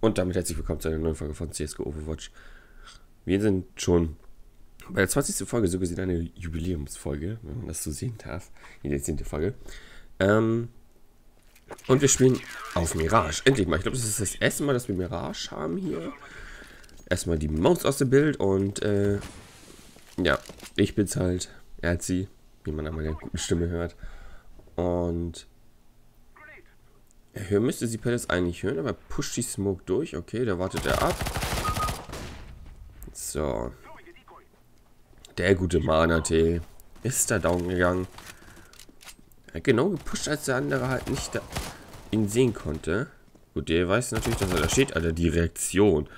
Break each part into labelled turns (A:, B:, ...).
A: Und damit herzlich willkommen zu einer neuen Folge von CSGO Overwatch. Wir sind schon bei der 20. Folge, so gesehen eine Jubiläumsfolge, wenn man das so sehen darf. Die 10. Folge. Ähm, und wir spielen auf Mirage. Endlich mal. Ich glaube, das ist das erste Mal, dass wir Mirage haben hier. Erstmal die Maus aus dem Bild und äh, ja, ich bin's halt. Er hat sie, wie man an meiner guten Stimme hört. Und Hören müsste sie Pellets eigentlich hören, aber pusht die Smoke durch. Okay, da wartet er ab. So. Der gute Mana-T ist da down gegangen. Er hat genau gepusht, als der andere halt nicht da ihn sehen konnte. Gut, der weiß natürlich, dass er da steht, Alter, die Reaktion.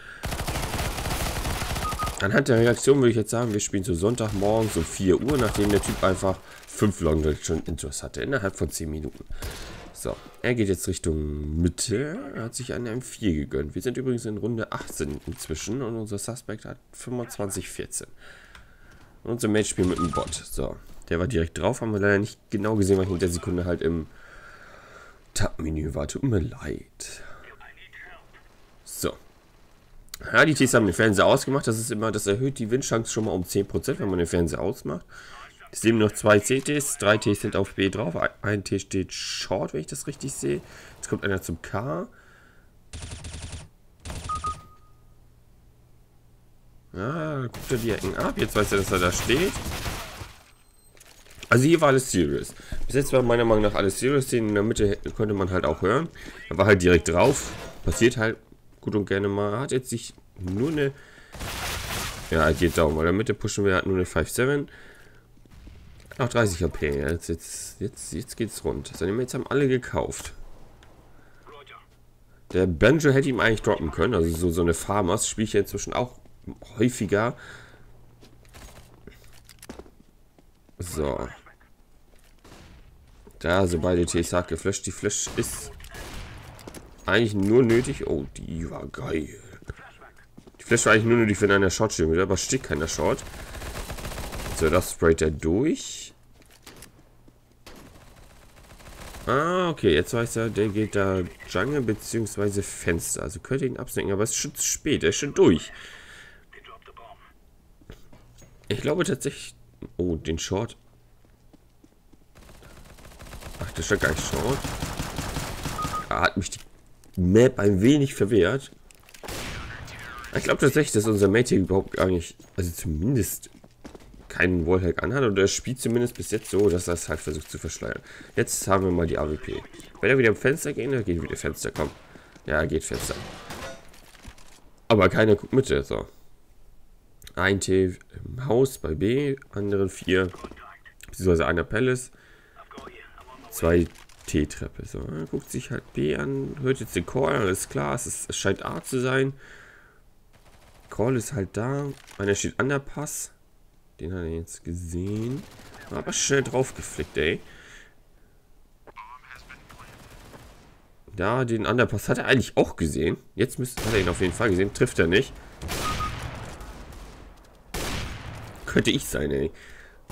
A: Anhand der Reaktion würde ich jetzt sagen, wir spielen zu Sonntagmorgen so 4 Uhr, nachdem der Typ einfach 5 Long schon Intros hatte, innerhalb von 10 Minuten. So, er geht jetzt Richtung Mitte. Er hat sich eine M4 gegönnt. Wir sind übrigens in Runde 18 inzwischen und unser Suspect hat 25-14. Und unser Match spielt mit einem Bot. So, der war direkt drauf. Haben wir leider nicht genau gesehen, weil ich in der Sekunde halt im Tab-Menü war. Tut mir leid. So. Ja, die Ts haben den Fernseher ausgemacht. Das ist immer, das erhöht die Windchance schon mal um 10%, wenn man den Fernseher ausmacht. Es leben noch zwei CTs, drei Ts sind auf B drauf, ein T steht Short, wenn ich das richtig sehe. Jetzt kommt einer zum K. Ja, guckt er die Ecken ab. Jetzt weiß er, dass er da steht. Also hier war alles serious. Bis jetzt war meiner Meinung nach alles serious. Den in der Mitte konnte man halt auch hören. Er war halt direkt drauf. Passiert halt gut und gerne mal. Hat jetzt sich nur eine... Ja, geht down. Weil in der Mitte pushen wir halt nur eine 5-7. Noch 30 AP. Jetzt, jetzt, jetzt, jetzt geht's rund. Seine Mates haben alle gekauft. Der Banjo hätte ihm eigentlich droppen können. Also so, so eine Farmers spiele ich ja inzwischen auch häufiger. So. Da, so beide TSA geflasht. Die Flash ist eigentlich nur nötig. Oh, die war geil. Die Flash war eigentlich nur nötig, wenn einer Shot stehen würde, aber steht keiner Shot. So, das sprayt er durch. Ah, okay, jetzt weiß er, der geht da Jungle bzw. Fenster. Also könnte ihn absenken, aber es ist schon zu spät, er ist schon durch. Ich glaube tatsächlich... Oh, den Short. Ach, das ist ja gar nicht Short. Da hat mich die Map ein wenig verwehrt. Ich glaube tatsächlich, dass unser Mate hier überhaupt gar nicht... Also zumindest keinen Wallhack anhat. Oder er spielt zumindest bis jetzt so, dass er es halt versucht zu verschleiern. Jetzt haben wir mal die AWP. Wenn er wieder im Fenster gehen, dann geht wieder Fenster. Komm. Ja, geht Fenster. Aber keiner guckt Mitte. So. Ein T im Haus bei B, anderen vier, beziehungsweise einer Palace. Zwei T-Treppe. So, er guckt sich halt B an, hört jetzt den Call, alles klar, es, ist, es scheint A zu sein. Call ist halt da. Einer steht an der Pass. Den hat er jetzt gesehen. Aber schnell drauf geflickt, ey. Da, den Underpass hat er eigentlich auch gesehen. Jetzt müsste, hat er ihn auf jeden Fall gesehen. Trifft er nicht. Könnte ich sein, ey.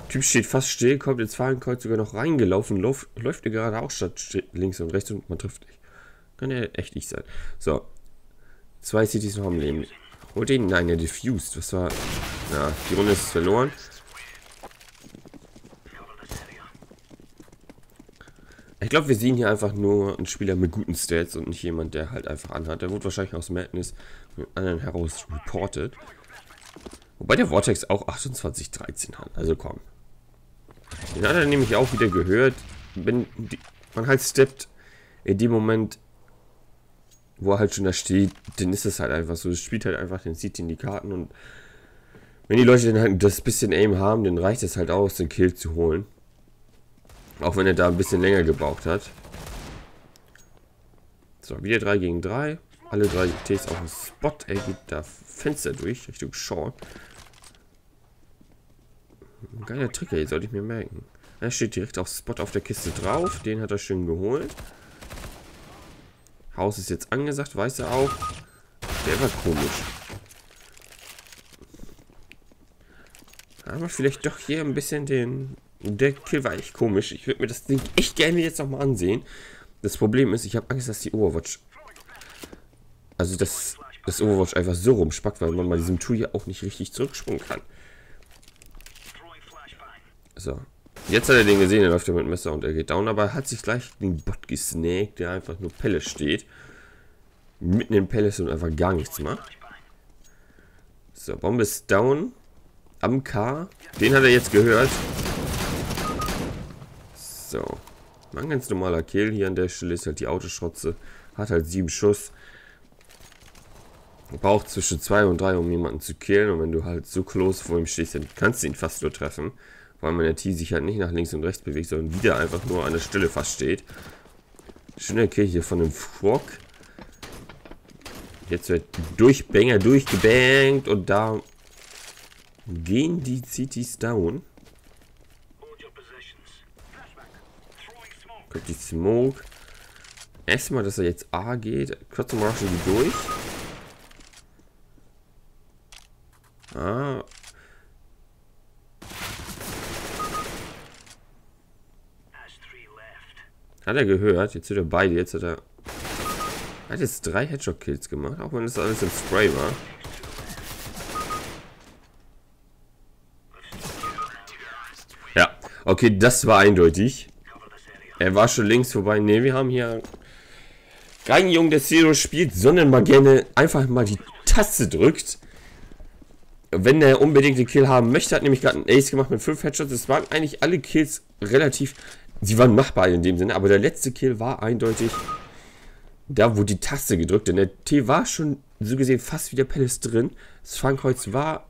A: Typ steht fast still, kommt ins Fahrenkreuz sogar noch reingelaufen, läuft, läuft er gerade auch statt links und rechts und man trifft nicht. Kann ja echt ich sein. So. Zwei Cities noch am Leben. Holt den? Nein, er diffused. Was war... Ja, die Runde ist verloren. Ich glaube, wir sehen hier einfach nur einen Spieler mit guten Stats und nicht jemand, der halt einfach anhat. Der wurde wahrscheinlich aus Madness mit anderen heraus reported. Wobei der Vortex auch 2813 hat. Also komm. Den hat er nämlich auch wieder gehört. Wenn die, man halt steppt in dem Moment, wo er halt schon da steht, dann ist es halt einfach so. Das spielt halt einfach, dann zieht ihn die Karten und wenn die Leute dann halt das bisschen Aim haben, dann reicht es halt aus, den Kill zu holen. Auch wenn er da ein bisschen länger gebraucht hat. So, wieder 3 gegen 3. Alle drei Ts auf dem Spot. Er geht da Fenster durch, Richtung. Ein geiler Trick, ey, sollte ich mir merken. Er steht direkt auf Spot auf der Kiste drauf. Den hat er schön geholt. Haus ist jetzt angesagt, weiß er auch. Der war komisch. Aber vielleicht doch hier ein bisschen den... Der Kill war echt komisch. Ich würde mir das Ding echt gerne jetzt nochmal ansehen. Das Problem ist, ich habe Angst, dass die Overwatch... also dass das Overwatch einfach so rumspackt, weil man bei diesem Tool ja auch nicht richtig zurückspringen kann. So. Jetzt hat er den gesehen, er läuft ja mit Messer und er geht down, aber er hat sich gleich den Bot gesnakt, der einfach nur Pelle steht. Mitten im Palace und einfach gar nichts macht. So, Bombe ist down. Am K. Den hat er jetzt gehört. So. Ein ganz normaler Kill hier an der Stelle ist halt die Autoschrotze. Hat halt sieben Schuss. Braucht zwischen zwei und drei, um jemanden zu killen. Und wenn du halt so close vor ihm stehst, dann kannst du ihn fast nur treffen. Weil man der T sich halt nicht nach links und rechts bewegt, sondern wieder einfach nur an der Stelle fast steht. Schöner Kill hier von dem Frog. Jetzt wird durch Banger durchgebankt und da gehen die Cities down. Kommt die Smoke. Erstmal, dass er jetzt A geht. Kurz mal rushen die durch. Ah. Hat er gehört? Jetzt sind er beide. Jetzt hat er er hat jetzt drei Headshot-Kills gemacht, auch wenn das alles im Spray war. Ja, okay, das war eindeutig. Er war schon links vorbei. Ne, wir haben hier keinen Jungen, der Zero spielt, sondern mal gerne einfach mal die Taste drückt. Wenn er unbedingt den Kill haben möchte, hat nämlich gerade einen Ace gemacht mit 5 Headshots. Es waren eigentlich alle Kills relativ... Sie waren machbar in dem Sinne, aber der letzte Kill war eindeutig da wo die Taste gedrückt, denn der T war schon so gesehen fast wie der Palace drin. Das Fangkreuz war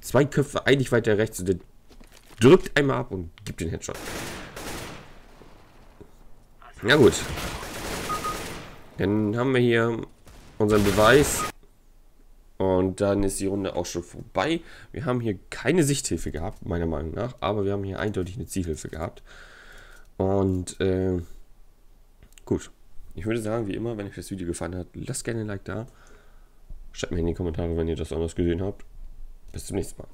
A: zwei Köpfe eigentlich weiter rechts und der drückt einmal ab und gibt den Headshot. Ja gut. Dann haben wir hier unseren Beweis. Und dann ist die Runde auch schon vorbei. Wir haben hier keine Sichthilfe gehabt, meiner Meinung nach. Aber wir haben hier eindeutig eine Zielhilfe gehabt. Und äh, gut. Ich würde sagen, wie immer, wenn euch das Video gefallen hat, lasst gerne ein Like da. Schreibt mir in die Kommentare, wenn ihr das anders gesehen habt. Bis zum nächsten Mal.